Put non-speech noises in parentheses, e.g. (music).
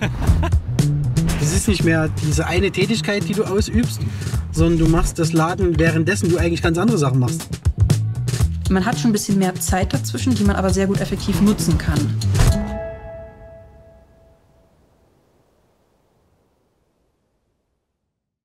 (laughs) Es ist nicht mehr diese eine Tätigkeit, die du ausübst, sondern du machst das Laden, währenddessen du eigentlich ganz andere Sachen machst. Man hat schon ein bisschen mehr Zeit dazwischen, die man aber sehr gut effektiv nutzen kann.